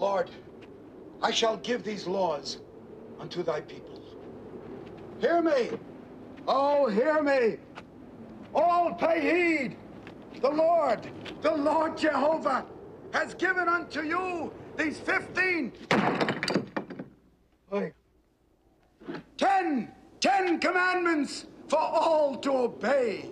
Lord, I shall give these laws unto thy people. Hear me. Oh, hear me. All pay heed. The Lord, the Lord Jehovah, has given unto you these 15, Oi. 10, commandments for all to obey.